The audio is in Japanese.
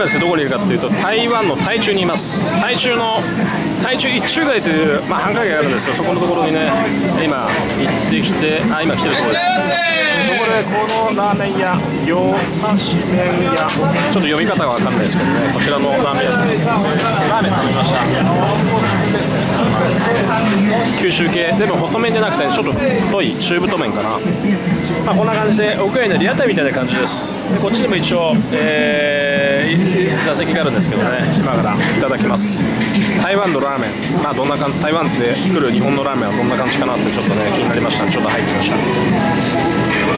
今ですねどこにいるかというと台湾の台中にいます。台中の台中一中街という、まあ、繁華街があるんですよ。そこのところにね今行ってきてあ今来てるところです。そこでこのラーメン屋行さし麺屋。ちょっと読み方が分かんないですけどねこちらのラーメン屋ですラーメン食べました。九州系。でも細麺じゃなくてちょっと太い中太麺かな。まあこんな感じで屋外のリアタイみたいな感じです。でこっちにも一応、えー、座席があるんですけどね。今からいただきます。台湾のラーメン。まあどんな感じ台湾で作る日本のラーメンはどんな感じかなってちょっとね気になりました。ちょっと入ってみました。